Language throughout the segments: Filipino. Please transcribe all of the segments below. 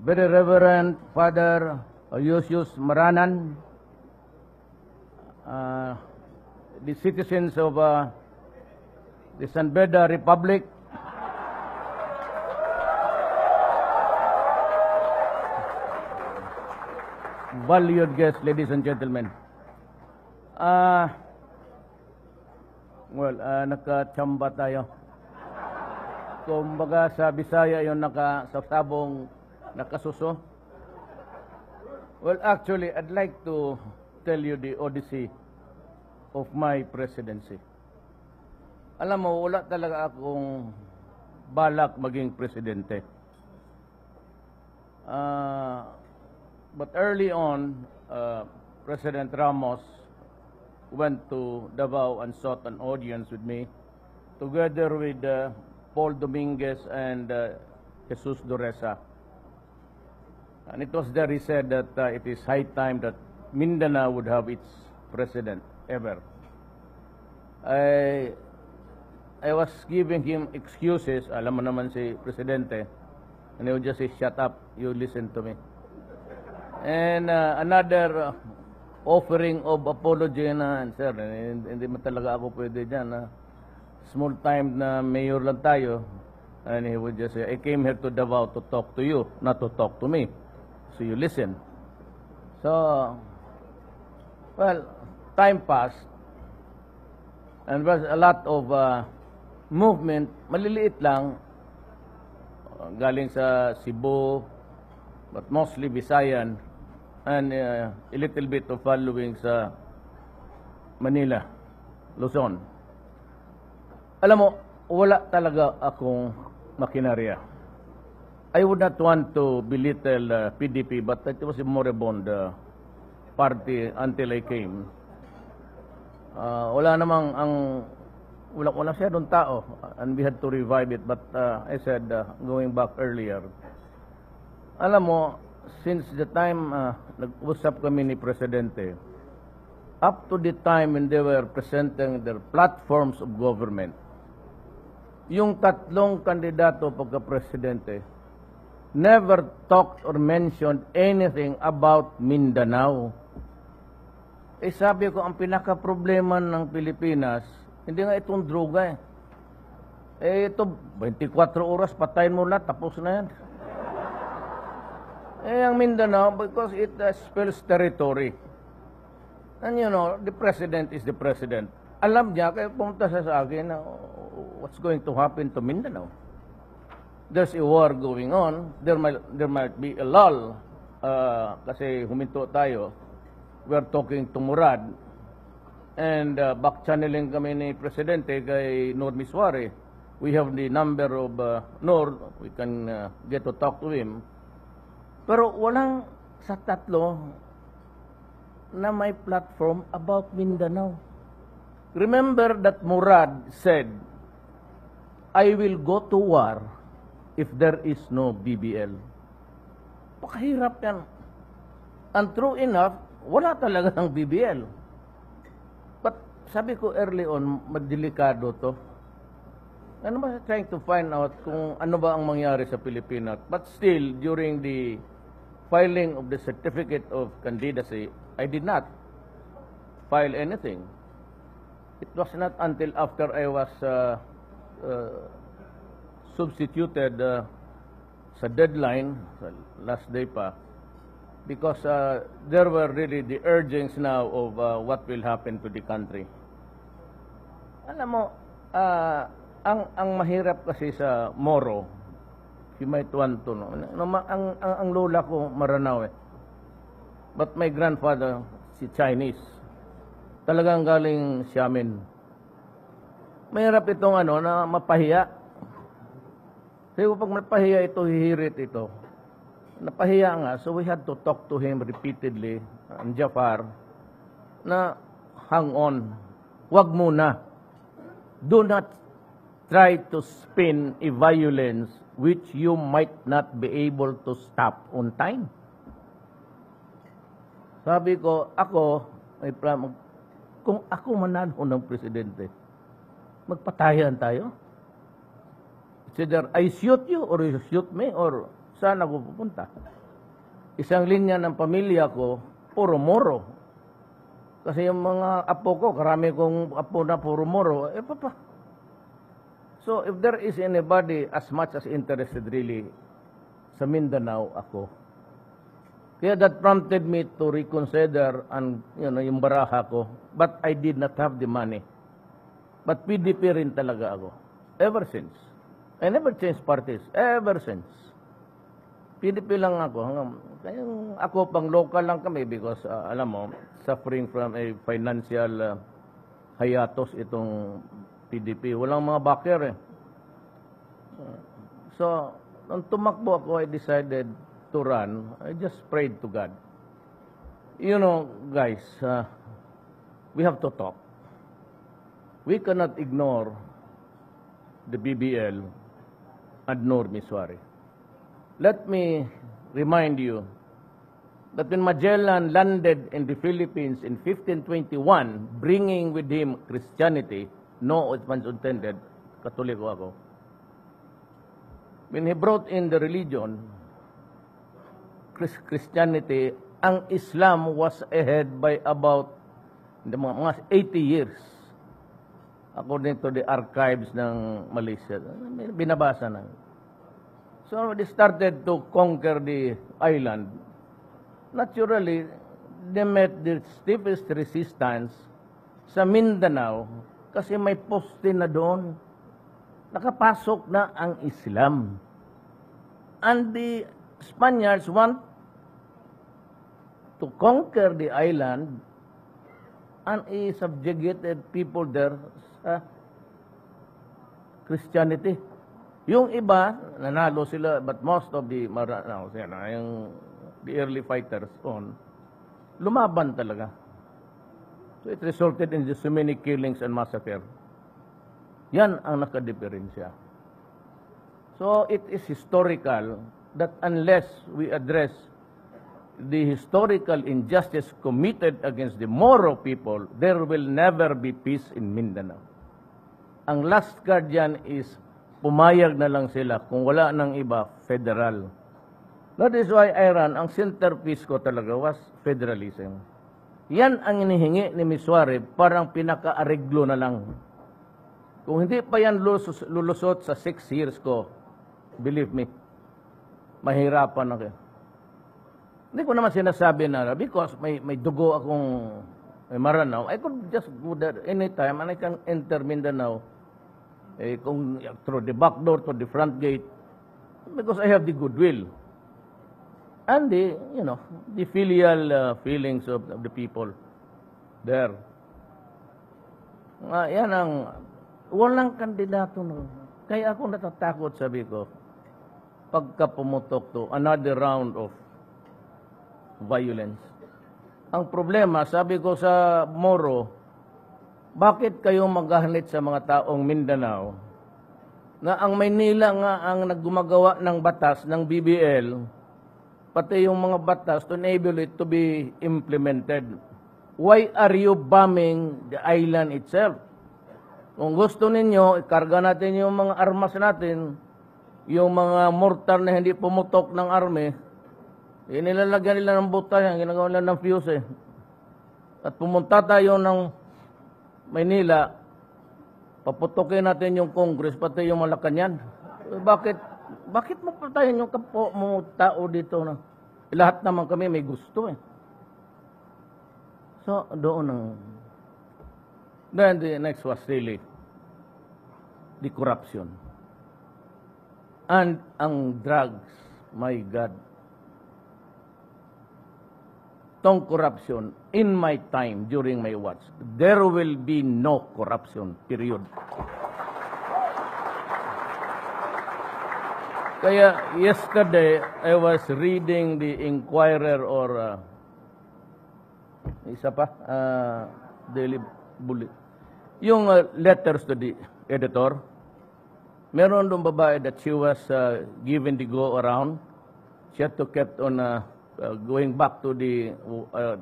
Very Reverend Father Eusebius Maranan, uh, the citizens of uh, the San Beda Republic, valued guests, ladies and gentlemen. Uh, well, uh, nakachamba tayo. Kumbaga sa Bisaya yung nakasabsabong nakasuso. Well, actually, I'd like to tell you the odyssey of my presidency. Alam mo, wala talaga akong balak maging presidente. Uh, but early on, uh, President Ramos went to Davao and sought an audience with me, together with uh, Paul Dominguez and uh, Jesus Doresa. And it was there he said that uh, it is high time that Mindanao would have its president ever. I, I was giving him excuses, alam mo naman si Presidente, and he would just say, shut up, you listen to me. And uh, another uh, offering of apology na, sir, hindi, hindi mo talaga ako pwede dyan. Uh, small time na mayor lang tayo. And he would just say, I came here to Davao to talk to you, not to talk to me. So you listen. So, well, time passed. And there was a lot of uh, movement, maliliit lang, galing sa Cebu, but mostly Visayan, and uh, a little bit of following sa Manila, Luzon. Alam mo, wala talaga akong makinarya. I would not want to belittle uh, PDP, but it was a moribund uh, party until I came. Uh, wala namang ang wala wala siya doon tao and we had to revive it but uh, I said uh, going back earlier alam mo since the time uh, nag-usap kami ni presidente up to the time when they were presenting their platforms of government yung tatlong kandidato pagka-presidente never talked or mentioned anything about Mindanao. Eh sabi ko, ang pinaka-problema ng Pilipinas, hindi nga itong droga eh. Eh ito, 24 oras, patayin mo lahat, tapos na yan. Eh ang Mindanao, because it uh, spells territory. And you know, the president is the president. Alam niya, kaya pumunta siya sa akin na what's going to happen to Mindanao. There's a war going on. There might, there might be a lull uh, kasi huminto tayo. We're talking to Murad. And uh, back-channeling kami ni Presidente kay Nur Miswari. We have the number of uh, Nur. We can uh, get to talk to him. Pero walang sa tatlo na may platform about Mindanao. Remember that Murad said, I will go to war if there is no BBL. Pakahirap yan. And true enough, wala talaga ng BBL. But sabi ko early on, madelikado to. Ano ba trying to find out kung ano ba ang mangyari sa Pilipinas. But still, during the filing of the certificate of candidacy, I did not file anything. It was not until after I was uh, uh, substituted uh, sa deadline, sa last day pa, because uh, there were really the urgings now of uh, what will happen to the country. Alam mo, uh, ang ang mahirap kasi sa Moro, you might want to know, no, ang, ang, ang lola ko Maranao eh. But my grandfather, si Chinese, talagang galing Xiamen. Mahirap itong ano, na mapahiya. Kasi pag napahiya ito, hihirit ito. Napahiya nga, so we had to talk to him repeatedly, ang Jafar, na hang on, wag muna. Do not try to spin a violence which you might not be able to stop on time. Sabi ko, ako, may plan, kung ako manalo ng presidente, magpatayan tayo. It's either I shoot you or you shoot me or saan ako pupunta? Isang linya ng pamilya ko, puro moro. Kasi yung mga apo ko, karami kong apo na puro moro, eh papa. So if there is anybody as much as interested really sa Mindanao, ako. Kaya that prompted me to reconsider and, you know, yung baraha ko. But I did not have the money. But PDP rin talaga ako. Ever since. I never changed parties. Ever since. PDP lang ako. Hanggang, ako pang local lang kami because, uh, alam mo, suffering from a financial uh, hiatus itong PDP. Walang mga backer eh. So, nung tumakbo ako, I decided to run. I just prayed to God. You know, guys, uh, we have to talk. We cannot ignore the BBL and nor Miswari. Let me remind you that when Magellan landed in the Philippines in 1521, bringing with him Christianity, no offense intended, katoliko ako, when he brought in the religion, Chris- Christianity, ang Islam was ahead by about the mga, mga 80 years. According to the archives ng Malaysia. Binabasa na. So they started to conquer the island. Naturally, they met the stiffest resistance sa Mindanao kasi may poste na doon. Nakapasok na ang Islam. And the Spaniards want to conquer the island and he subjugated people there sa Christianity. Yung iba, nanalo sila, but most of the, mara, no, yan, yung, the early fighters on, lumaban talaga. So it resulted in so many killings and massacre. Yan ang nakadiferensya. So it is historical that unless we address the historical injustice committed against the Moro people, there will never be peace in Mindanao. Ang last guardian is pumayag na lang sila kung wala ng iba, federal. That is why I ran, ang centerpiece ko talaga was federalism. Yan ang inihingi ni Ms. Suarez, parang pinaka-areglo na lang. Kung hindi pa yan lulusot, lulusot sa six years ko, believe me, mahirapan na kayo. Hindi ko naman sinasabi na because may, may dugo akong may maranaw, I could just go there anytime and I can enter Mindanao eh, kung through the back door to the front gate because I have the goodwill and the, you know, the filial uh, feelings of, of the people there. Ah, yan ang walang kandidato no. Kaya ako natatakot sabi ko pagka pumutok to another round of violence. Ang problema, sabi ko sa Moro, bakit kayo maghahanit sa mga taong Mindanao na ang Maynila nga ang naggumagawa ng batas ng BBL, pati yung mga batas to enable it to be implemented. Why are you bombing the island itself? Kung gusto ninyo, ikarga natin yung mga armas natin, yung mga mortar na hindi pumutok ng army, inilalagyan nila ng butas, ginagawa nila ng fuse eh. At pumunta tayo ng Maynila, paputokin natin yung Congress, pati yung Malacanang. Bakit, bakit mo patayin yung kapo mo tao dito na? Lahat naman kami may gusto eh. So, doon ang... Then the next was really the corruption. And ang drugs, my God. Tong corruption, in my time, during my watch, there will be no corruption, period. Kaya yesterday, I was reading the Inquirer or uh, isa pa, uh, Daily Bullet. Yung uh, letters to the editor, meron doon babae that she was uh, given the go around. She had to kept on uh, uh, going back to the, uh,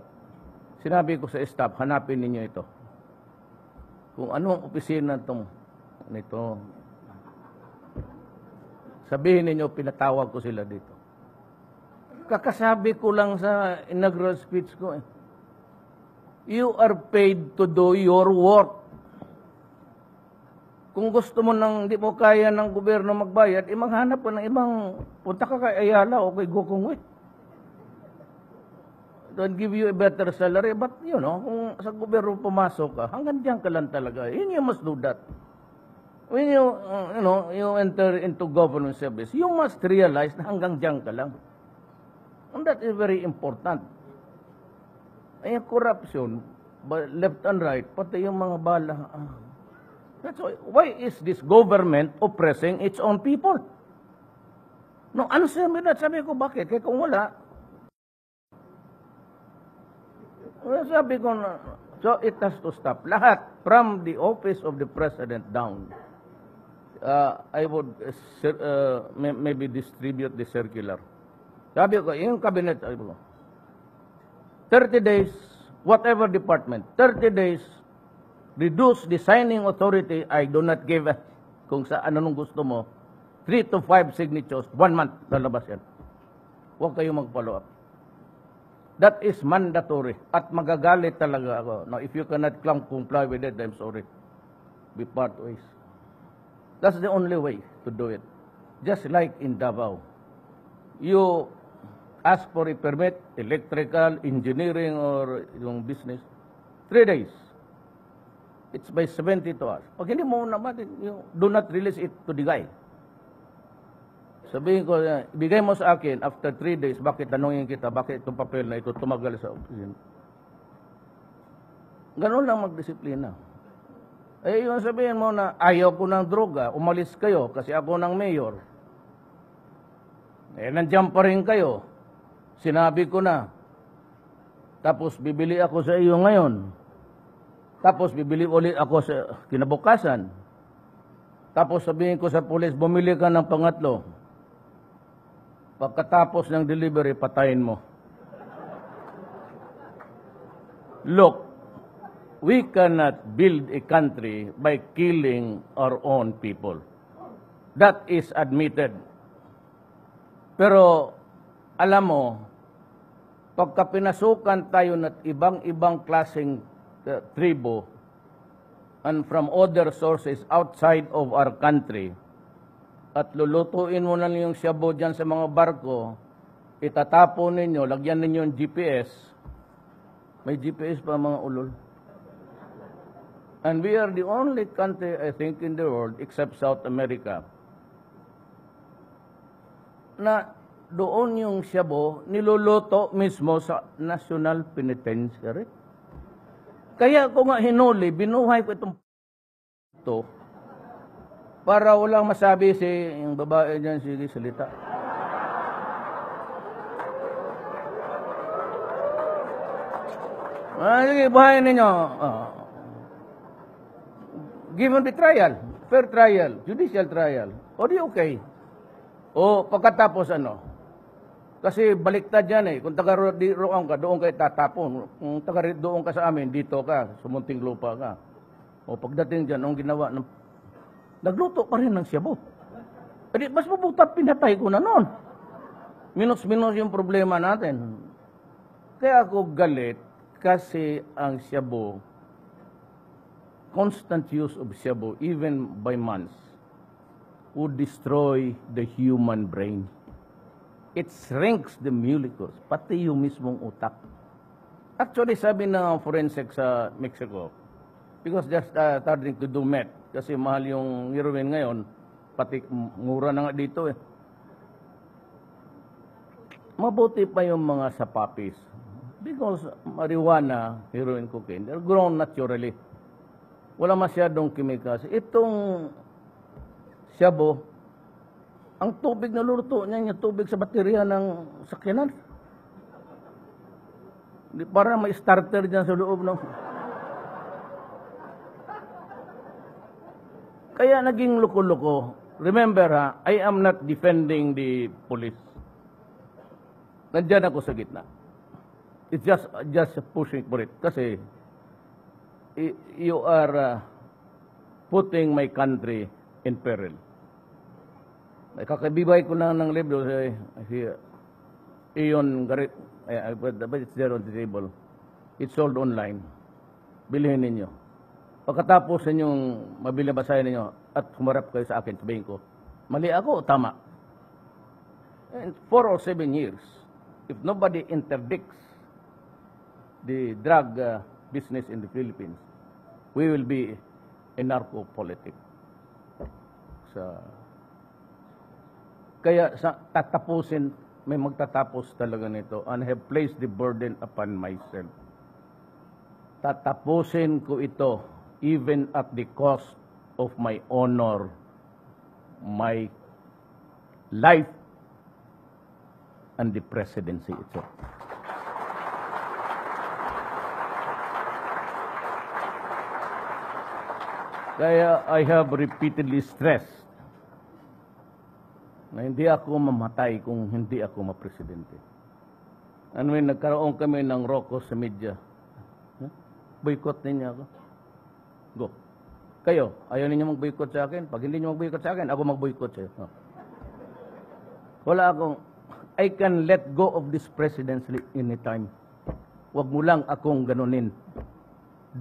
sinabi ko sa staff, hanapin ninyo ito. Kung anong opisina itong, nito, sabihin ninyo, pinatawag ko sila dito. Kakasabi ko lang sa inaugural speech ko eh. You are paid to do your work. Kung gusto mo nang hindi mo kaya ng gobyerno magbayad, eh maghanap ka ng ibang, punta ka kay Ayala o kay Gokongwe. Don't give you a better salary, but you know, kung sa gobyerno pumasok ka, hanggang diyan ka lang talaga. Yun you must do that. When you, uh, you know, you enter into government service, you must realize na hanggang diyan ka lang. And that is very important. Ay, corruption, left and right, pati yung mga bala. ah. That's why, why is this government oppressing its own people? No, answer me that. Sabi ko, bakit? Kaya kung wala, well, sabi ko na, so it has to stop. Lahat, from the office of the president down, uh, I would uh, uh, may- maybe distribute the circular. Sabi ko, yung cabinet, sabi ko, 30 days, whatever department, 30 days, reduce the signing authority, I do not give, kung sa ano nung gusto mo, 3 to 5 signatures, one month, lalabas yan. Huwag kayo mag-follow up. That is mandatory. At magagalit talaga ako. Now, if you cannot comply with it, I'm sorry. We part ways. That's the only way to do it. Just like in Davao. You ask for a permit, electrical, engineering, or yung business, three days. It's by 72 hours. Pag hindi mo naman, you do not release it to the guy. Sabihin ko, eh, ibigay mo sa akin, after three days, bakit tanongin kita, bakit itong papel na ito tumagal sa opisina? Ganun lang magdisiplina. Eh, yung sabihin mo na ayaw ko ng droga, umalis kayo kasi ako ng mayor. Eh, nandiyan pa rin kayo. Sinabi ko na. Tapos bibili ako sa iyo ngayon. Tapos bibili ulit ako sa kinabukasan. Tapos sabihin ko sa pulis, bumili ka ng pangatlo. Pagkatapos ng delivery, patayin mo. Look, we cannot build a country by killing our own people. That is admitted. Pero, alam mo, pagka pinasukan tayo ng ibang-ibang klaseng uh, tribo and from other sources outside of our country, at lulutuin mo na yung shabu dyan sa mga barko, itatapo ninyo, lagyan ninyo yung GPS. May GPS pa mga ulol. And we are the only country, I think, in the world, except South America, na doon yung shabu niluluto mismo sa National Penitentiary. Kaya ko nga hinuli, binuhay ko itong ito para walang masabi si yung babae dyan, sige, salita. Ah, sige, buhayin ninyo. Ah. Given the trial, fair trial, judicial trial, o di okay. O pagkatapos ano, kasi baliktad yan eh. Kung taga roon ka, doon ka tatapon. Kung taga doon ka sa amin, dito ka, sumunting lupa ka. O pagdating dyan, ang ginawa ng... Nagluto pa rin ng siyabo. Edi, mas mabuta pinatay ko na noon. Minus-minus yung problema natin. Kaya ako galit kasi ang siyabo, constant use of siyabo, even by months, would destroy the human brain. It shrinks the molecules, pati yung mismong utak. Actually, sabi ng forensic sa Mexico, because they're starting to do meth, kasi mahal yung heroin ngayon, pati mura na nga dito eh. Mabuti pa yung mga sapapis. Because marijuana, heroin, cocaine, they're grown naturally. Wala masyadong chemicals. Itong shabu, ang tubig na luto niya, yung tubig sa baterya ng sakyanan. Para may starter dyan sa loob ng... Kaya naging loko-loko. Remember ha, I am not defending the police. Nandyan ako sa gitna. It's just just pushing for it. Kasi you are uh, putting my country in peril. Kakabibay ko lang ng libro, eh, iyon, garit, eh, but, but it's there on the table. It's sold online. Bilhin ninyo. Pagkatapos ninyong mabili basahin ninyo at humarap kayo sa akin, sabihin ko, mali ako o tama? In four or seven years, if nobody interdicts the drug uh, business in the Philippines, we will be a narco-politic. Sa kaya sa tatapusin, may magtatapos talaga nito and have placed the burden upon myself. Tatapusin ko ito even at the cost of my honor, my life, and the presidency itself. Kaya I have repeatedly stressed na hindi ako mamatay kung hindi ako mapresidente. And when nagkaroon kami ng roko sa media, boycott ninyo ako. Go. Kayo, ayaw ninyo mag-boycott sa akin? Pag hindi nyo mag-boycott sa akin, ako mag-boycott sa iyo. Huh? Wala akong, I can let go of this presidency anytime. Huwag mo lang akong ganunin.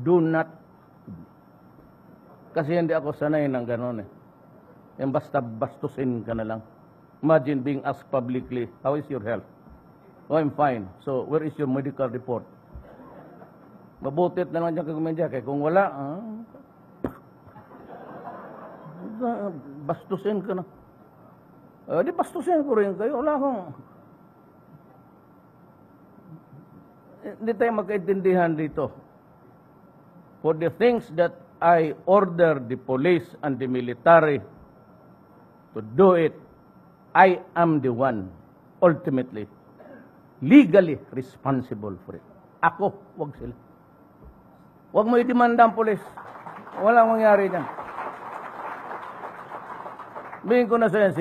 Do not kasi hindi ako sanay ng gano'n eh. Yung basta bastusin ka na lang. Imagine being asked publicly, how is your health? Oh, I'm fine. So, where is your medical report? Mabutit na lang dyan kay kumendya. Kaya kung wala, ah, ah, bastusin ka na. Eh, di bastusin ko rin kayo. Wala akong... Hindi tayo magkaintindihan dito. For the things that I order the police and the military to do it, I am the one, ultimately, legally responsible for it. Ako, wag sila. Wag mo idemanda ang polis. Wala mangyari dyan. Bigyan ko na sa yan.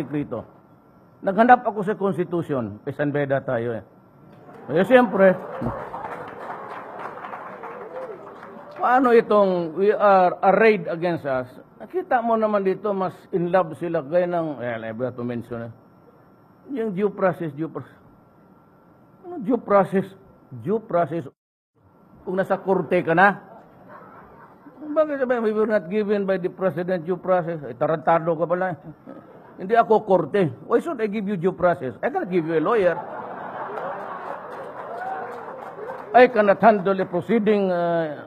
Naghanap ako sa Constitution. Pesan beda tayo eh. Eh, siyempre, paano itong we are arrayed against us? Nakita mo naman dito, mas in love sila gaya ng, well, I have to mention, eh, yung due process, due process. Ano due process? Due process. Kung nasa korte ka na, bakit sabi, we were not given by the president due process? Ay, tarantado ka pala. Hindi ako korte. Why should I give you due process? I cannot give you a lawyer. I cannot handle a proceeding uh,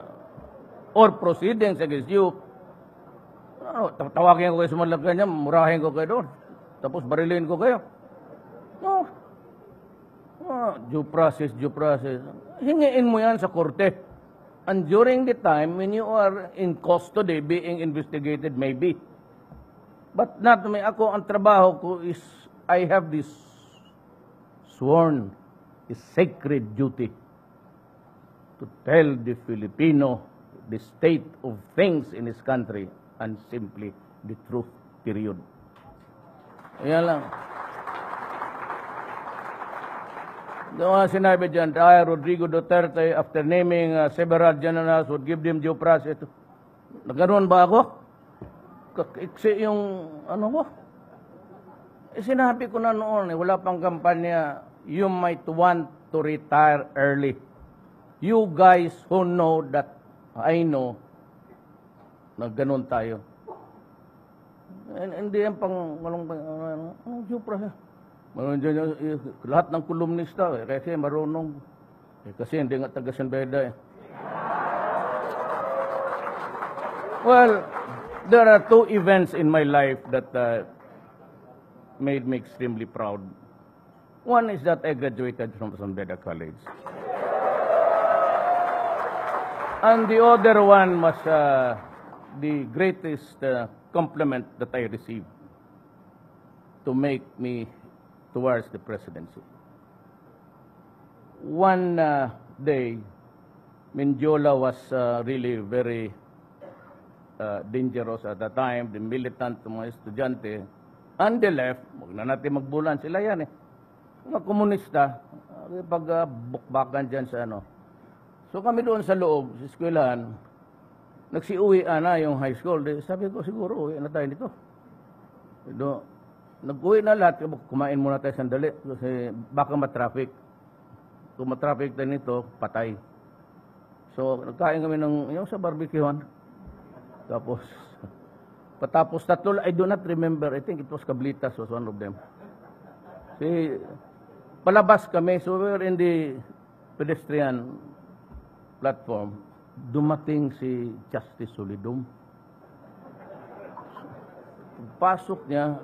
or proceedings against you. Ano, tawagin ko kayo sa malagyan niya, murahin ko kayo doon. Tapos barilin ko kayo. No. Oh, due process, due process. Hingiin mo yan sa korte. And during the time when you are in custody being investigated, maybe. But not me. Ako, ang trabaho ko is, I have this sworn, is sacred duty to tell the Filipino the state of things in his country and simply the truth, period. Yan lang. Yung mga sinabi dyan, ay Rodrigo Duterte, after naming uh, several generals, would give them due process. Naganoon ba ako? Kakiksi yung, ano ko? Eh, sinabi ko na noon, eh, wala pang kampanya, you might want to retire early. You guys who know that I know na ganun tayo. And, hindi yan pang, walang, ano, ano, due process. Marunong dyan, yung- yung- lahat ng kolumnista, eh, kasi marunong. Eh, kasi hindi nga taga San Beda eh. Well, there are two events in my life that uh, made me extremely proud. One is that I graduated from San Beda College. And the other one was uh, the greatest uh, compliment that I received to make me towards the presidency. One uh, day, Mindiola was uh, really very uh, dangerous at the time, the militant mga estudyante, and the left, huwag na natin magbulan, sila yan eh. Mga komunista, uh, pag uh, bukbakan dyan sa ano. So kami doon sa loob, sa eskwelahan, nagsiuwi na yung high school. Di, sabi ko, siguro, uwi na tayo nito. Do, Nag-uwi na lahat, kumain muna tayo sandali kasi baka matraffic. Kung matraffic tayo nito, patay. So, nagkain kami ng, yung sa barbecuehan. Tapos, patapos tatlo, I do not remember, I think it was Cablitas was one of them. Si, palabas kami, so we were in the pedestrian platform. Dumating si Justice Solidum. Pasok niya,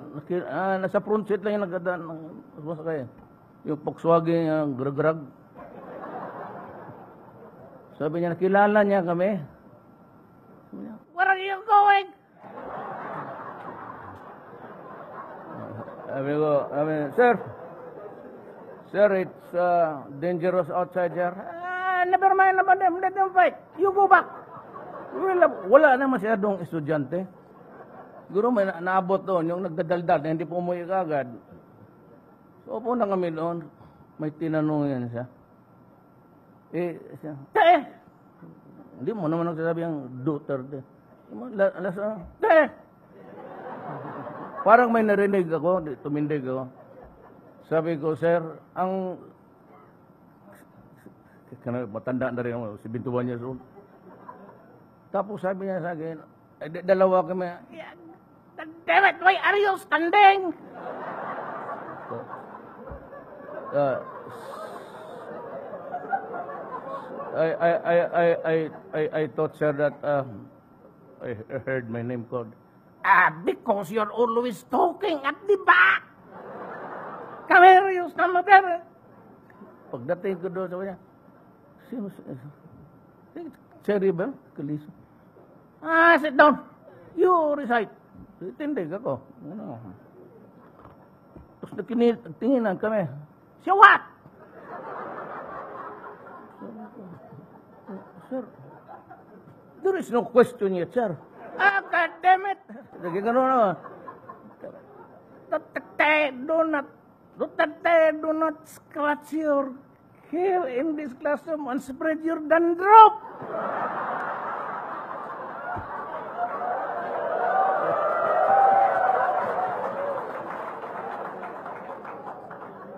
ah, nasa front seat lang yung nagdadaan ng masakay. Yung Volkswagen, yung grag-grag. Sabi niya, nakilala niya kami. Sabi niya, Where are you going? Sabi ko, sabi niya, Sir, Sir, it's uh, dangerous outside here. Ah, never mind them. Let them fight. You go back. Wala, wala na masyadong estudyante. Siguro may na- naabot doon, yung nagdadaldal na hindi po umuwi kagad. So, upo na kami doon. May tinanong yan siya. Eh, siya, Te! Hindi mo naman nagsasabi ang Duterte. La, la, la, Te! Parang may narinig ako, di- tumindig ako. Sabi ko, sir, ang... Matanda na rin ako, 71 years old. Tapos sabi niya sa akin, eh, dalawa kami, "Yeah, Damn it, why are you standing? Uh, I, I, I, I, I, I, I thought, sir, that uh, I heard my name called. Ah, because you're always talking at the back. Come here, you stand up there. Pagdating ko doon, sabi niya, sino, sino, Cherry ba? Kaliso. Ah, sit down. You recite. Tindig ako. Ano? Tapos nakini- tinginan kami. Siya what? Sir, there is no question yet, sir. Ah, God damn it! Sige, gano'n na. Duterte, do not, Duterte, do not scratch your hair in this classroom and spread your dandruff.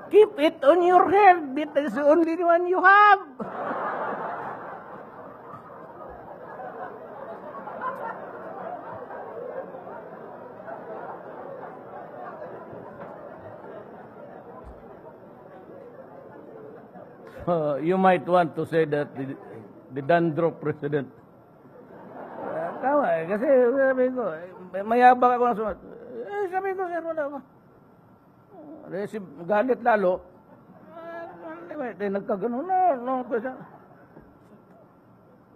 Keep it on your head. It is the only one you have. Uh, you might want to say that the, the dandruff president. Uh, tama eh, kasi sabi ko, eh, mayabang ako na sumat. Eh, sabi ko, sir, wala ko. Eh, si galit lalo. Uh, eh, nagkaganon na, no, kasi,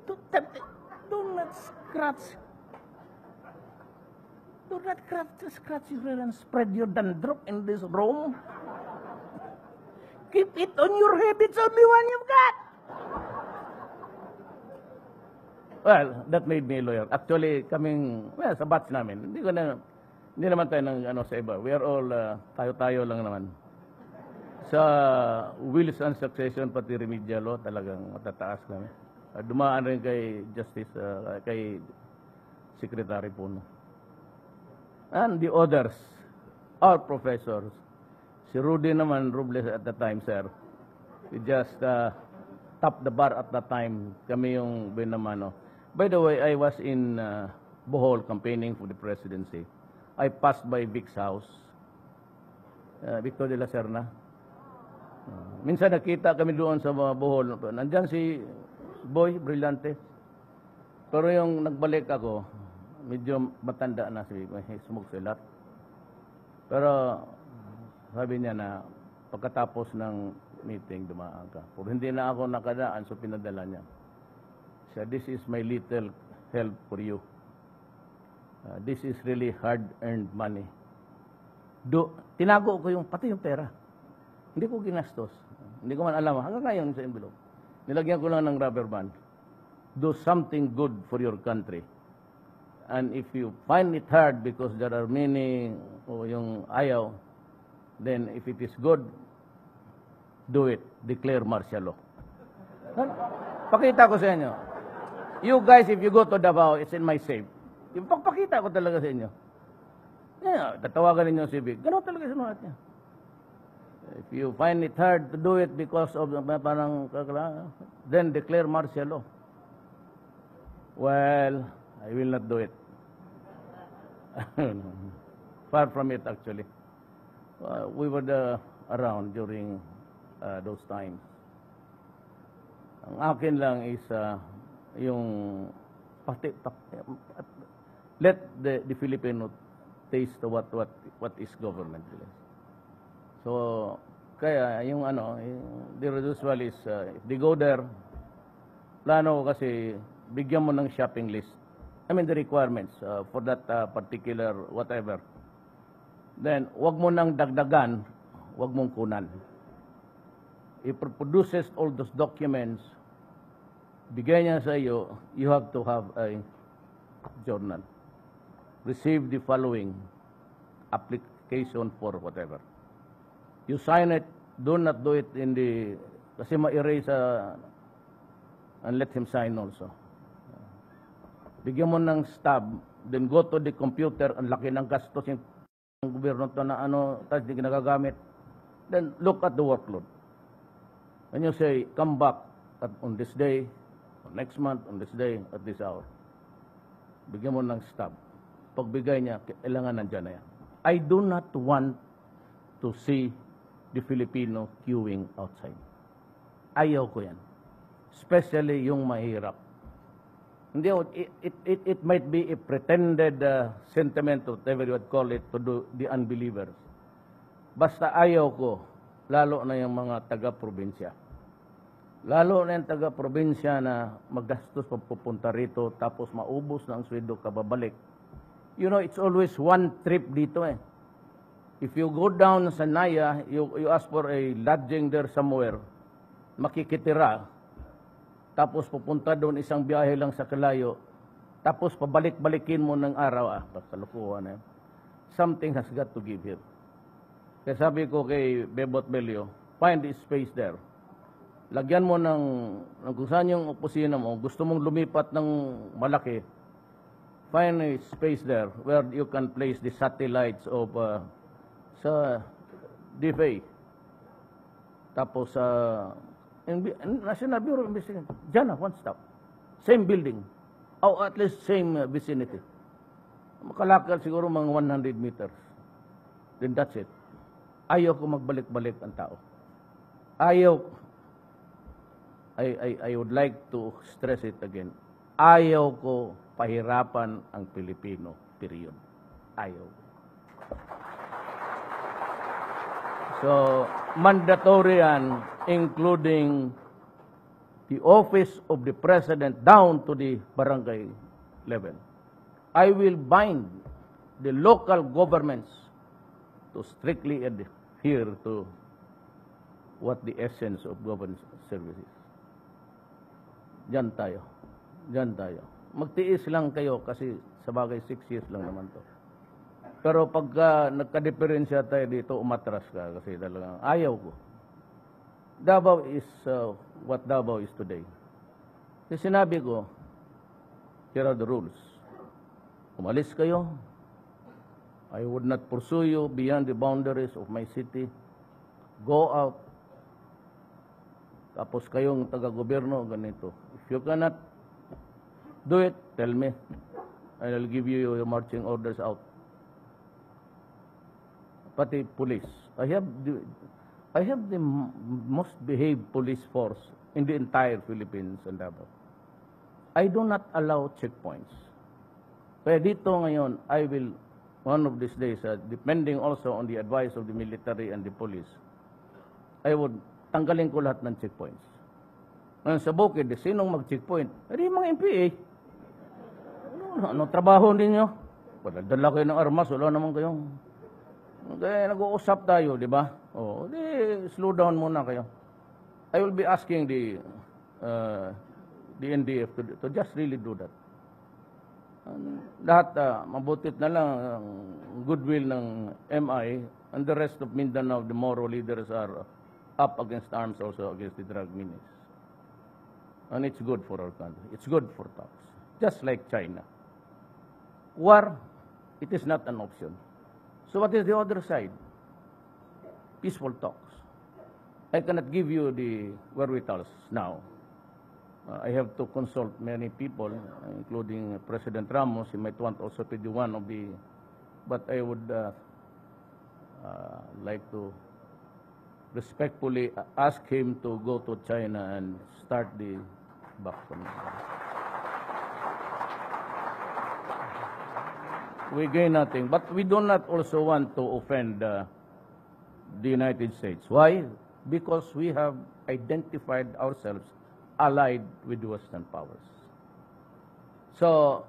do, do not scratch. Do not scratch, scratch your hair and spread your dandruff in this room. Keep it on your head. It's only one you've got. Well, that made me a lawyer. Actually, kaming, well, sa batch namin, hindi ko na, hindi naman tayo ng ano sa iba. We are all, uh, tayo-tayo lang naman. Sa wills and succession, pati remedial law, talagang matataas kami. Uh, dumaan rin kay Justice, uh, kay Secretary Puno. And the others, our professors, Si Rudy naman, Robles at the time, sir. We just uh, top the bar at that time. Kami yung binamano. By the way, I was in uh, Bohol campaigning for the presidency. I passed by Vic's house. Uh, Victor de la Serna. Uh, minsan nakita kami doon sa mga Bohol. Nandyan si Boy Brillante. Pero yung nagbalik ako, medyo matanda na si Smoke Selat. Pero sabi niya na pagkatapos ng meeting dumaan ka. Pero hindi na ako nakadaan so pinadala niya. Siya, this is my little help for you. Uh, this is really hard-earned money. Do, tinago ko yung, pati yung pera. Hindi ko ginastos. Hindi ko man alam. Hanggang ngayon sa envelope. Nilagyan ko lang ng rubber band. Do something good for your country. And if you find it hard because there are many, o yung ayaw, then if it is good, do it. Declare martial law. Ano? Pakita ko sa inyo. You guys, if you go to Davao, it's in my safe. Yung pagpakita ko talaga sa inyo. Yeah, tatawagan ninyo si Vic. Ganun talaga sinuhat niya. If you find it hard to do it because of the parang then declare martial law. Well, I will not do it. Far from it, actually. Uh, we were uh, around during uh, those times. Ang akin lang is uh, yung pati, pati, let the, the Filipino taste what what what is government. really. So kaya yung ano, yung, the usual is uh, if they go there, plano ko kasi bigyan mo ng shopping list. I mean the requirements uh, for that uh, particular whatever. Then wag mo nang dagdagan, wag mong kunan. It produces all those documents, bigay niya sa iyo, you have to have a journal. Receive the following application for whatever. You sign it, do not do it in the, kasi ma-erase uh, and let him sign also. Bigyan mo ng stub, then go to the computer, ang laki ng gastos ng gobyerno to na ano, tapos di nagagamit. Then look at the workload. When you say, come back at, on this day, on next month, on this day, at this hour. Bigyan mo ng stub. Pagbigay niya, kailangan nandyan na yan. I do not want to see the Filipino queuing outside. Ayaw ko yan. Especially yung mahirap. Hindi, it, it, it, it might be a pretended uh, sentiment, whatever you would call it, to do the unbelievers. Basta ayaw ko, lalo na yung mga taga-probinsya. Lalo na yung taga-probinsya na magastos pa pupunta rito, tapos maubos ang sweldo kababalik. You know, it's always one trip dito eh. If you go down sa Naya, you, you ask for a lodging there somewhere, makikitira, tapos pupunta doon isang biyahe lang sa Kalayo, tapos pabalik-balikin mo ng araw, ah, kalukuhan yun. Something has got to give here. Kaya sabi ko kay Bebot Belio, find a space there. Lagyan mo ng, ng kung saan yung opisina mo, gusto mong lumipat ng malaki, find space there where you can place the satellites of uh, sa DFA. Tapos sa uh, National Bureau of Investigation. Diyan na, one stop. Same building. Or at least same uh, vicinity. Makalakal siguro mga 100 meters. Then that's it. Ayaw ko magbalik-balik ang tao. Ayaw, I, I, I would like to stress it again. Ayaw ko pahirapan ang Pilipino. Period. Ayaw. So, mandatory yan, including the office of the president down to the barangay level. I will bind the local governments to strictly adhere to what the essence of government services. Diyan tayo. Diyan tayo. Magtiis lang kayo kasi sa bagay six years lang naman to. Pero pagka nagka-diferensya tayo dito, umatras ka kasi talagang ayaw ko. Davao is uh, what Davao is today. Kasi sinabi ko, here are the rules. Umalis kayo. I would not pursue you beyond the boundaries of my city. Go out. Tapos kayong taga-gobyerno, ganito. If you cannot do it, tell me. I'll give you your marching orders out pati police. I have the, I have the most behaved police force in the entire Philippines and Davao. I do not allow checkpoints. Kaya dito ngayon, I will, one of these days, uh, depending also on the advice of the military and the police, I would tanggalin ko lahat ng checkpoints. Ngayon sa bukid, sinong mag-checkpoint? Hindi mga MPA. Ano, trabaho ninyo? Wala, dala kayo ng armas, wala naman kayong kaya nag-uusap tayo, di ba? Oh, di slow down muna kayo. I will be asking the uh, the NDF to, to just really do that. Um, lahat uh, mabutit na lang ang goodwill ng MI and the rest of Mindanao, the Moro leaders are up against arms also against the drug menace. And it's good for our country. It's good for tax. Just like China. War, it is not an option. So what is the other side? Peaceful talks. I cannot give you the wherewithals now. Uh, I have to consult many people, including President Ramos. He might want also to be one of the, but I would uh, uh, like to respectfully ask him to go to China and start the back We gain nothing, but we do not also want to offend uh, the United States. Why? Because we have identified ourselves allied with Western powers. So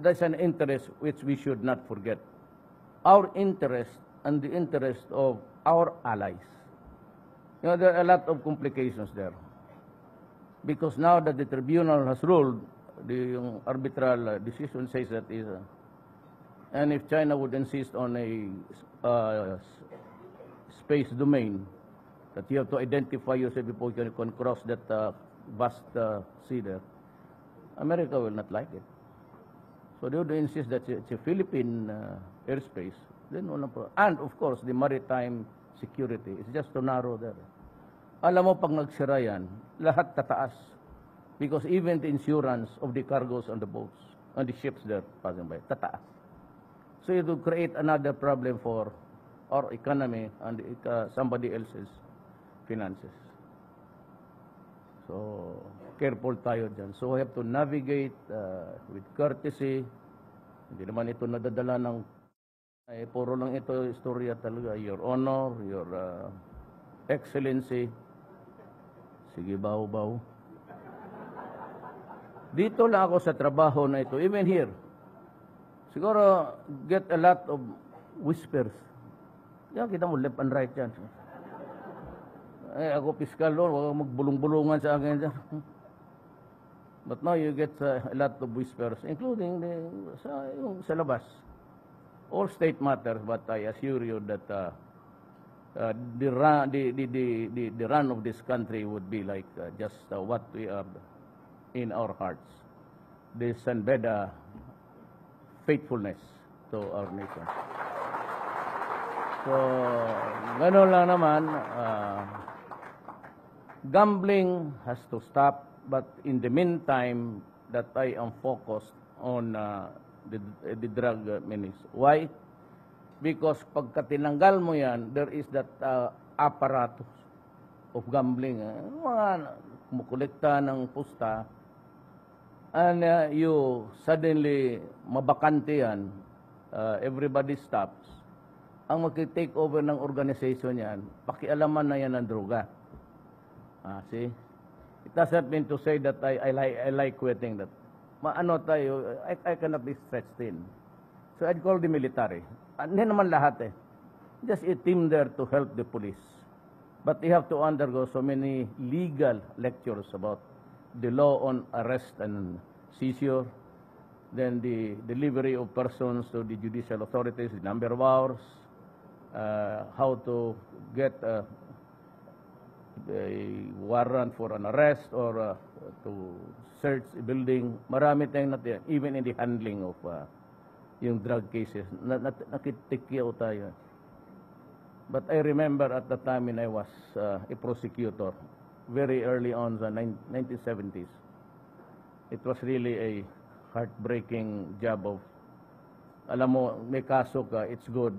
that's an interest which we should not forget. Our interest and the interest of our allies. You know, there are a lot of complications there. Because now that the tribunal has ruled, the yung arbitral uh, decision says that is, uh, and if China would insist on a uh, space domain, that you have to identify yourself before you can cross that uh, vast uh, sea there, America will not like it. So they would insist that it's a Philippine uh, airspace. Then walang pro- And of course, the maritime security is just too narrow there. Alam mo, pag nagsira yan, lahat tataas. Because even the insurance of the cargoes on the boats, on the ships there passing by, tataas. So it will create another problem for our economy and uh, somebody else's finances. So, careful tayo dyan. So, we have to navigate uh, with courtesy. Hindi naman ito nadadala ng, eh, puro lang ito istorya talaga. Your honor, your uh, excellency. Sige, baw-baw. Dito lang ako sa trabaho na ito, even here. Siguro, get a lot of whispers. Yan, kita mo, left and right yan. Eh, ako piskal doon, huwag magbulong-bulungan sa akin dyan. But now you get uh, a lot of whispers, including the, sa, yung, sa labas. All state matters, but I assure you that uh, uh, the, run, the, the, the, the, the run of this country would be like uh, just uh, what we are in our hearts. This Sanbeda faithfulness to our nation. So, gano'n lang naman, uh, gambling has to stop, but in the meantime, that I am focused on uh, the, the drug menace. Why? Because pagka tinanggal mo yan, there is that uh, apparatus of gambling. Uh, mga kumukolekta ng pusta, and uh, you suddenly mabakante yan, uh, everybody stops. Ang magti-take over ng organization yan, pakialaman na yan ng droga. Ah, see? It doesn't mean to say that I, I, like, I like quitting that. Maano tayo, I, I cannot be stretched thin. So I'd call the military. Hindi naman lahat eh. Just a team there to help the police. But they have to undergo so many legal lectures about the law on arrest and seizure, then the delivery of persons to the judicial authorities, the number of hours, uh, how to get a warrant for an arrest or uh, to search a building. Marami tayong natin, even in the handling of uh, yung drug cases. Na, na, nakitikyaw tayo. But I remember at the time when I was uh, a prosecutor, very early on the nine- 1970s, it was really a heartbreaking job of, alam mo, may kaso ka, it's good,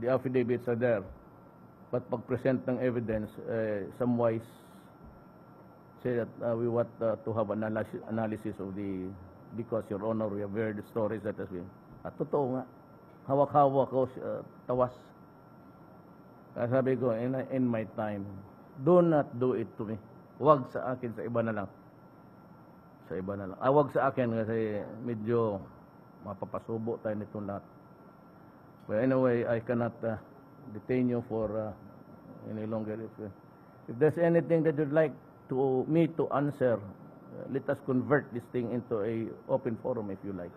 the affidavits are there, but pag-present ng evidence, uh, some wise say that uh, we want uh, to have analysis, analysis of the, because your honor, we have heard stories that has been, at totoo nga, hawak-hawak ko, uh, tawas. Sabi ko, in, in my time, do not do it to me. Huwag sa akin, sa iba na lang. Sa iba na lang. Ah, huwag sa akin kasi medyo mapapasubo tayo nito lahat. But anyway, I cannot uh, detain you for uh, any longer. If, uh, if there's anything that you'd like to me to answer, uh, let us convert this thing into a open forum if you like.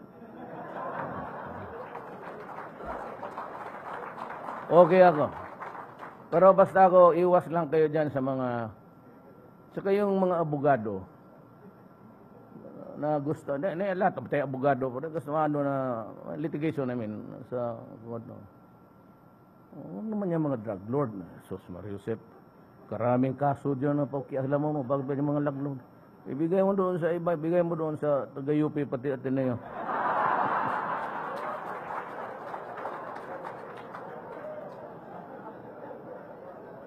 Okay ako. Pero basta ako, iwas lang kayo dyan sa mga, sa kayong mga abogado na gusto, na, na lahat tayo abogado, pero gusto ano na litigation mean, sa ano. Alam niya mga drug lord na Sos Mariusep. Karaming kaso dyan na pakialam mo, bakit ba yung mga laglord? Ibigay mo doon sa iba, ibigay mo doon sa taga-UP pati Ateneo.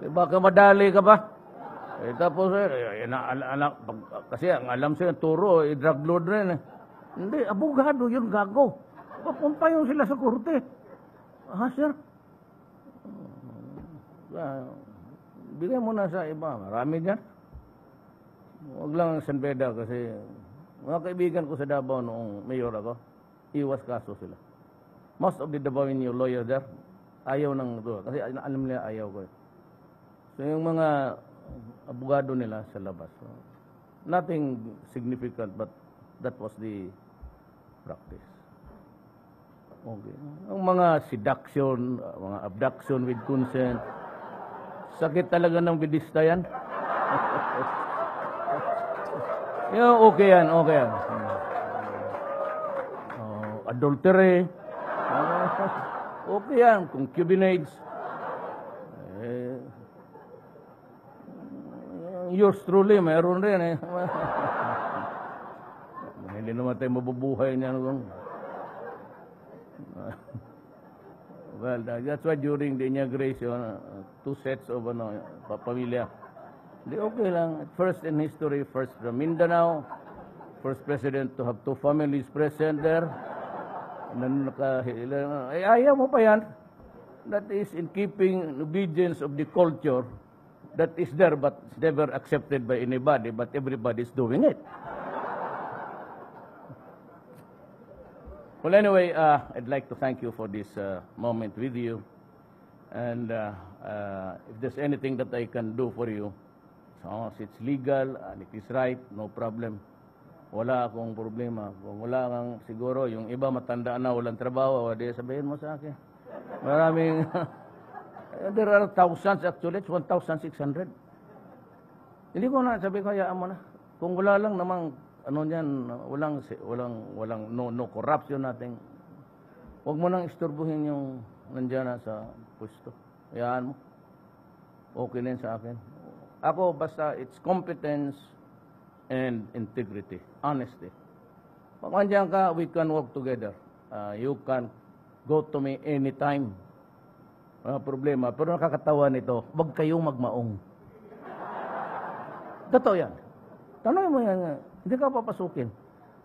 Eh, baka madali ka ba? Eh, tapos, eh, na, ala, ala- pag- kasi ang alam siya, turo, eh, drug lord rin. Eh. Hindi, abogado yun, gago. Papunta yun sila sa korte. Ah, sir? Ah, bigay mo na sa iba. Marami dyan. Huwag lang San Beda kasi mga kaibigan ko sa Davao noong mayor ako, iwas kaso sila. Most of the Davaoino lawyers there, ayaw ng ito. Kasi alam nila ayaw ko. eh. So yung mga abogado nila sa labas. So, nothing significant but that was the practice. Okay. Ang mga seduction, uh, mga abduction with consent, sakit talaga ng bidista yan. Yung okay yan, okay yan. Oh, adultery. Okay yan, concubinage. Eh, yours truly, meron rin eh. Hindi naman tayo mabubuhay kung- well, that's why during the inauguration, uh, two sets of ano, pa- pamilya. Di okay lang. First in history, first from Mindanao, first president to have two families present there. Nan naka, ay, ayaw mo pa yan. That is in keeping in obedience of the culture that is there but it's never accepted by anybody, but everybody is doing it. Well, anyway, uh, I'd like to thank you for this uh, moment with you. And uh, uh, if there's anything that I can do for you, as long as it's legal and it is right, no problem. Wala akong problema. Kung wala kang siguro, yung iba matanda na, walang trabaho, di sabihin mo sa akin. Maraming, there are thousands actually, it's 1,600. Hindi ko na, sabi ko, hayaan mo na. Kung wala lang namang, ano niyan, walang, walang, walang, no, no corruption natin. Huwag mo nang isturbuhin yung nandiyan na sa pwesto. Hayaan mo. Okay na sa akin. Ako, basta it's competence and integrity, honesty. Pag nandiyan ka, we can work together. Uh, you can go to me anytime. Wala problema. Pero nakakatawa nito, wag kayong magmaong. Totoo yan. Tanong mo yan. Hindi ka papasukin.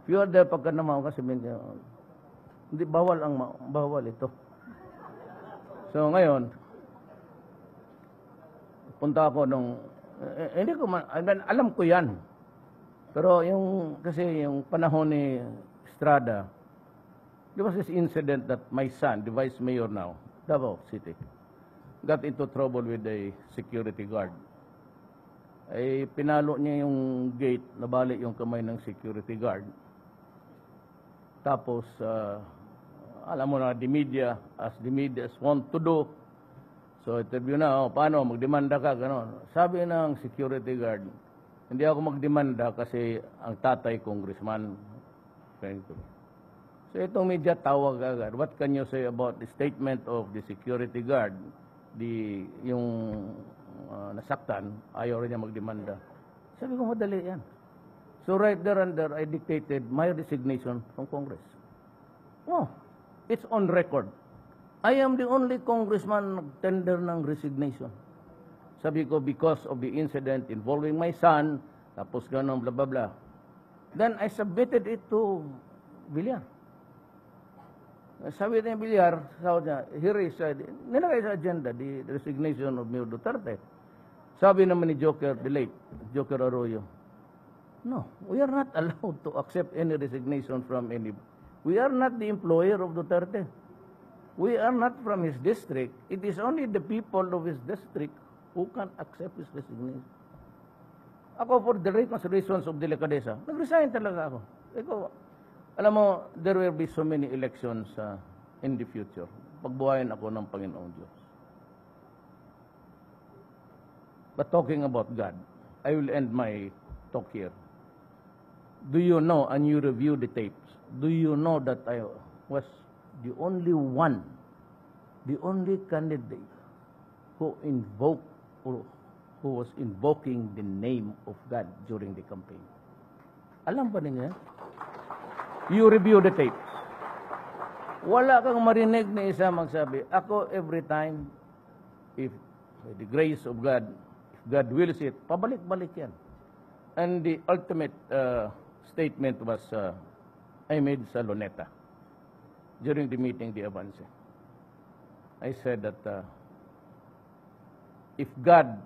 If you are there pagka namaw ka, sabihin ka, hindi, bawal ang ma- bawal ito. So ngayon, punta ako nung, eh, eh, hindi ko man, alam ko yan. Pero yung, kasi yung panahon ni Estrada, there was this incident that my son, the vice mayor now, Davao City, got into trouble with a security guard. Ay pinalo niya yung gate, nabali yung kamay ng security guard. Tapos, ah, alam mo na, the media, as the media want to do, so interview na, oh, paano, magdemanda ka, gano'n. Sabi ng security guard, hindi ako magdemanda kasi ang tatay congressman. To me. So itong media tawag agad. What can you say about the statement of the security guard? The, yung uh, nasaktan, ayaw rin niya magdemanda. Sabi ko, madali yan. So right there and there, I dictated my resignation from Congress. Oh, it's on record. I am the only congressman nag-tender ng resignation. Sabi ko, because of the incident involving my son, tapos gano'n, blah, blah, blah. Then I submitted it to Villar. Sabi niya Villar, sabi niya, here is, uh, nilagay sa agenda, the resignation of Mayor Duterte. Sabi naman ni Joker, the late, Joker Arroyo, no, we are not allowed to accept any resignation from any, we are not the employer of Duterte. We are not from his district. It is only the people of his district who can accept his resignation. Ako, for the reasons of delicadeza, nag-resign talaga ako. Ikaw, alam mo, there will be so many elections uh, in the future. Pagbuhayin ako ng Panginoong Diyos. But talking about God, I will end my talk here. Do you know, and you review the tapes, do you know that I was the only one, the only candidate who invoked or who was invoking the name of God during the campaign. Alam ba ninyo yan? You review the tapes. Wala kang marinig na isa magsabi, ako every time, if by the grace of God, if God wills it, pabalik-balik yan. And the ultimate uh, statement was, uh, I made sa Luneta during the meeting, the Avance. I said that uh, if God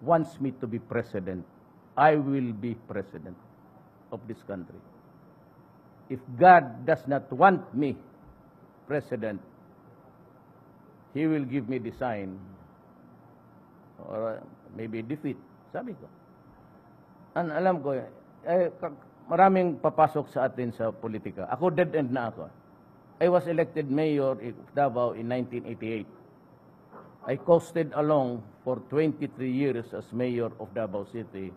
wants me to be president, I will be president of this country. If God does not want me president, He will give me the sign or uh, maybe defeat. Sabi ko. An alam ko, eh, maraming papasok sa atin sa politika. Ako dead end na ako. I was elected mayor of Davao in 1988. I coasted along for 23 years as mayor of Davao City,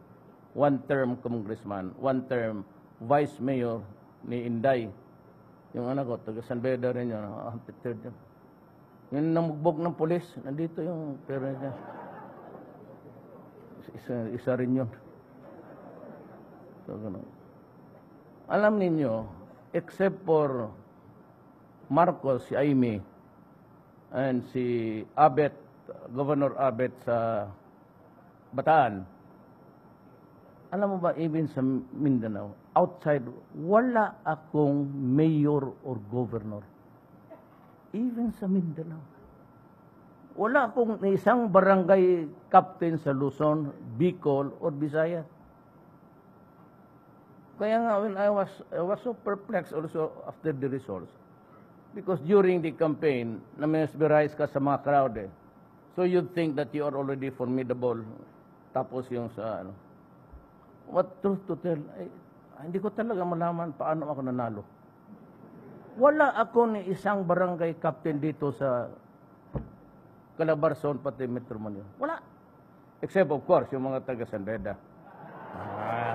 one term congressman, one term vice mayor ni Inday. Yung anak ko, taga San Beda rin yun, ah, third yun. Yung namugbog ng polis, nandito yung pera niya. Isa, isa rin yun. So, ganun. Alam ninyo, except for Marcos, si Aimee, and si Abet, Governor Abet sa Bataan, alam mo ba, even sa Mindanao, outside, wala akong mayor or governor. Even sa Mindanao. Wala akong isang barangay captain sa Luzon, Bicol, or Visayas. Kaya nga, when I was, I was so perplexed also after the results. Because during the campaign, na-mesmerize ka sa mga crowd eh. So you'd think that you are already formidable. Tapos yung sa ano. What truth to tell, ay, hindi ko talaga malaman paano ako nanalo. Wala ako ni isang barangay captain dito sa Calabarzon pati Metro Manila. Wala. Except of course, yung mga taga San Beda. Ah.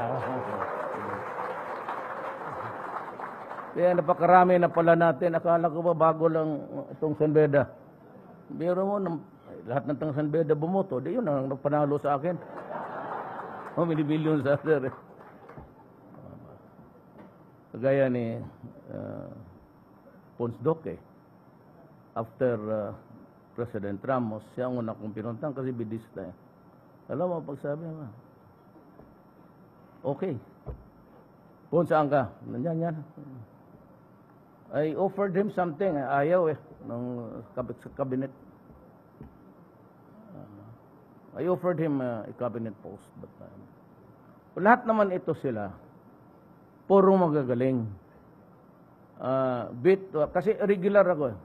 Kaya napakarami na pala natin. Akala ko ba bago lang itong San Beda. Biro mo, lahat ng tang San Beda bumoto. Di yun ang nagpanalo sa akin. Oh, mini-billion sa sir. Eh. Kagaya ni uh, Pons Doque. After uh, President Ramos, siya ang una kong pinuntang kasi bidista eh. Alam mo, pagsabi mo, okay. Pons, saan ka? Nandiyan yan. I offered him something. eh, Ayaw eh. Ng cabinet. I offered him uh, a cabinet post. But, uh, lahat naman ito sila, puro magagaling. Uh, bit, uh, kasi regular ako eh.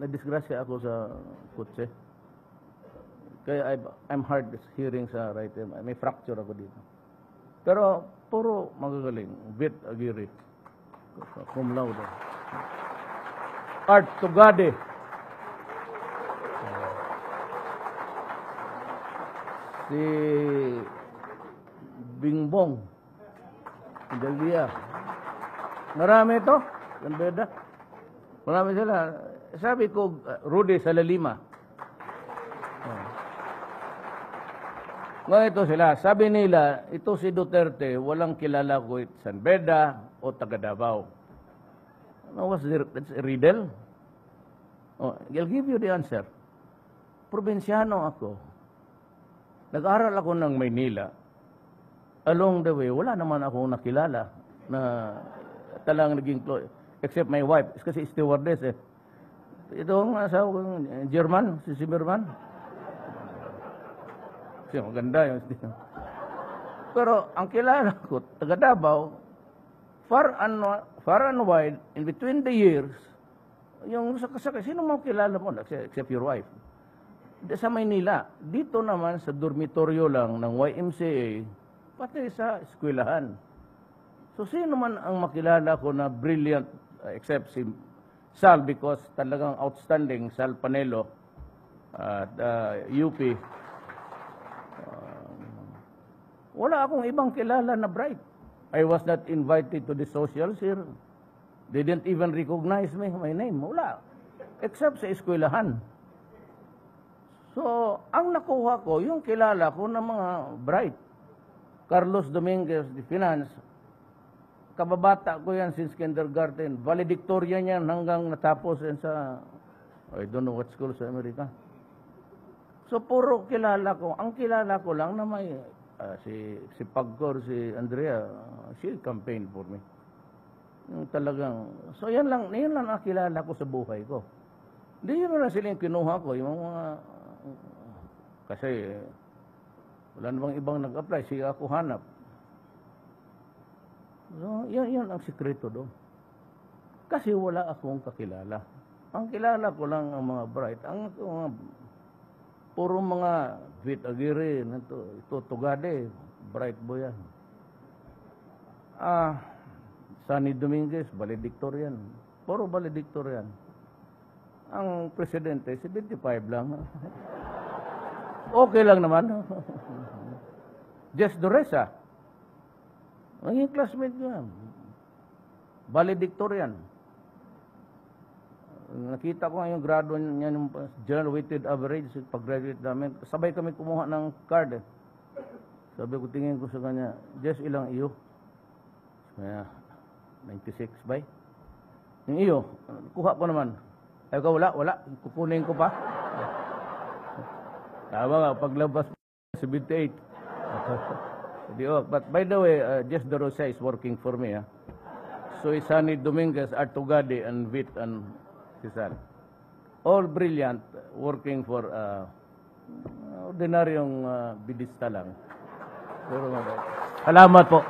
Nadisgrasya ako sa kutse. Kaya I- I'm hard hearing sa right ear. May fracture ako dito. Pero puro magagaling. Bit Aguirre. Cum laude. Art Tugade. Si Bingbong. Dalia. Marami ito. San Beda. Marami sila. Sabi ko, uh, Rudy Salalima. Ngayon ito sila, sabi nila, ito si Duterte, walang kilala ko it San Beda o taga Davao. Ano was the, riddle? Oh, I'll give you the answer. Probinsyano ako. Nag-aral ako ng Maynila. Along the way, wala naman akong nakilala na talang naging close. Except my wife, kasi stewardess eh. Ito ang asawa ko, eh, German, si Zimmerman. Kasi maganda yung Pero ang kilala ko, taga Davao, far and, far and wide, in between the years, yung sa kasakay, sino mo kilala mo, except, except your wife? Sa Maynila, dito naman sa dormitoryo lang ng YMCA, pati sa eskwelahan. So sino man ang makilala ko na brilliant, uh, except si Sal because talagang outstanding, Sal Panelo, at uh, UP, Wala akong ibang kilala na bright. I was not invited to the socials here. They didn't even recognize me, my name. Wala. Except sa eskwelahan. So, ang nakuha ko, yung kilala ko ng mga bright. Carlos Dominguez, de Finance, kababata ko yan since kindergarten. Valedictorian yan hanggang natapos yan sa, I don't know what school sa Amerika. So, puro kilala ko. Ang kilala ko lang na may, ah, si, si Pagcor, si Andrea, she campaign for me. Yung talagang, so yan lang, yan lang nakilala ko sa buhay ko. Hindi yun na sila yung kinuha ko, yung mga, kasi, wala namang ibang nag-apply, siya ako hanap. So, yan, yan ang sikreto doon. Kasi wala akong kakilala. Ang kilala ko lang ang mga bright. Ang mga, puro mga Vit Aguirre, ito, ito Tugade, bright boy yan. Ah, Sunny Dominguez, valedictorian. Puro valedictorian. Ang presidente, 75 lang. okay lang naman. Jess Doresa. Naging classmate ko yan. Valedictorian. Nakita ko nga yung grado niya yung general weighted average pag-graduate namin. Sabay kami kumuha ng card eh. Sabi ko, tingin ko sa kanya, Jess, ilang iyo? Kaya, 96 bay. Yung iyo, kuha ko naman. Ay ko, wala, wala. Kukunin ko pa. Tama nga, paglabas 78. Di, oh, but by the way, uh, Jess De Rosa is working for me. ah. So is Sunny Dominguez, Artugade, and Vit and Cesar. All brilliant, working for uh, ordinaryong uh, bidista lang. Pero, uh, salamat po.